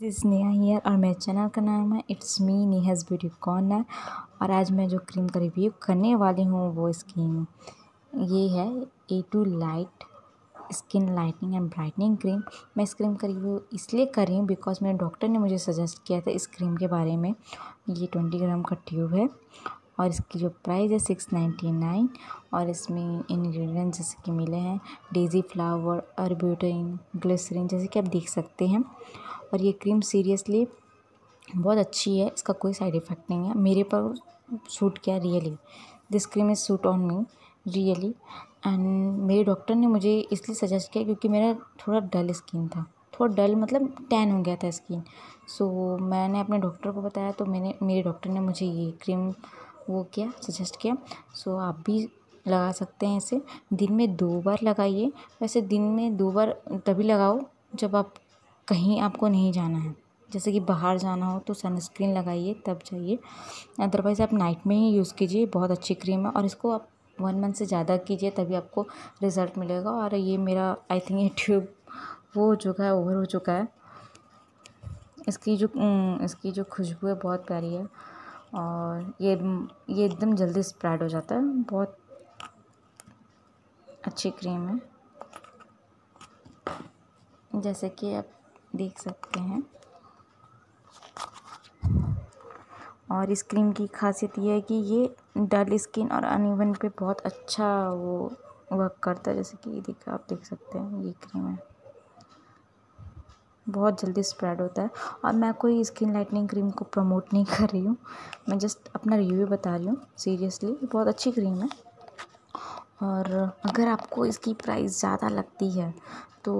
This Neha here और मेरे channel का नाम है it's me Neha's beauty corner और आज मैं जो क्रीम का रिव्यू करने वाली हूँ, वो स्किन ये है a to light skin lightening and brightening cream मैं इस क्रीम का रिव्यू इसलिए कर रही हूँ बिकॉज़ मेरे डॉक्टर ने मुझे सजेस्ट किया था इस क्रीम के बारे में। ये ट्वेंटी ग्राम का ट्यूब है और इसकी जो प्राइस है सिक्स नाइन्टी नाइन और इसमें इन्ग्रीडियंट जैसे कि मिले हैं डेजी फ्लावर अर्ब्यूटिन ग्लिसरीन जैसे कि आप देख सकते हैं। और ये क्रीम सीरियसली बहुत अच्छी है इसका कोई साइड इफ़ेक्ट नहीं है। मेरे पर सूट किया really this cream is suit on me really and मेरे डॉक्टर ने मुझे इसलिए सजेस्ट किया क्योंकि मेरा थोड़ा डल स्किन था। थोड़ा डल मतलब टैन हो गया था स्किन सो so, मैंने अपने डॉक्टर को बताया तो मैंने मेरे डॉक्टर ने मुझे ये क्रीम वो किया सजेस्ट किया। सो so, आप भी लगा सकते हैं इसे। दिन में दो बार लगाइए। वैसे दिन में दो बार तभी लगाओ जब आप कहीं आपको नहीं जाना है। जैसे कि बाहर जाना हो तो सनस्क्रीन लगाइए, तब जाइए। अदरवाइज़ आप नाइट में ही यूज़ कीजिए, बहुत अच्छी क्रीम है। और इसको आप वन मंथ से ज़्यादा कीजिए, तभी आपको रिज़ल्ट मिलेगा। और ये मेरा आई थिंक ये ट्यूब वो हो चुका है ओवर हो चुका है। इसकी जो इसकी जो खुशबू है, बहुत प्यारी है। और ये ये एकदम जल्दी स्प्रेड हो जाता है। बहुत अच्छी क्रीम है। जैसे कि आप देख सकते हैं। और इस क्रीम की खासियत ये है कि ये डल स्किन और अनइवन पे बहुत अच्छा वो वर्क करता है। जैसे कि ये देखा, आप देख सकते हैं ये क्रीम है। बहुत जल्दी स्प्रेड होता है। और मैं कोई स्किन लाइटनिंग क्रीम को प्रमोट नहीं कर रही हूँ। मैं जस्ट अपना रिव्यू बता रही हूँ। सीरियसली बहुत अच्छी क्रीम है। और अगर आपको इसकी प्राइस ज़्यादा लगती है तो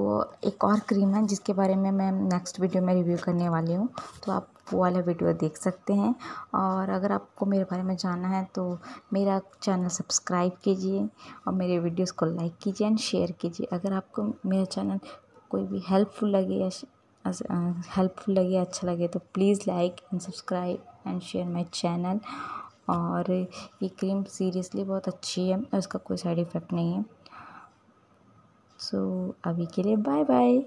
एक और क्रीम है जिसके बारे में मैं नेक्स्ट वीडियो में रिव्यू करने वाली हूँ तो आप वो वाला वीडियो देख सकते हैं। और अगर आपको मेरे बारे में जानना है तो मेरा चैनल सब्सक्राइब कीजिए और मेरे वीडियोस को लाइक कीजिए एंड शेयर कीजिए। अगर आपको मेरा चैनल कोई भी हेल्पफुल लगे या हेल्पफुल लगे अच्छा लगे तो please like and subscribe and share my channel और ये क्रीम सीरियसली बहुत अच्छी है उसका कोई साइड इफ़ेक्ट नहीं है। सो so, अभी के लिए बाय बाय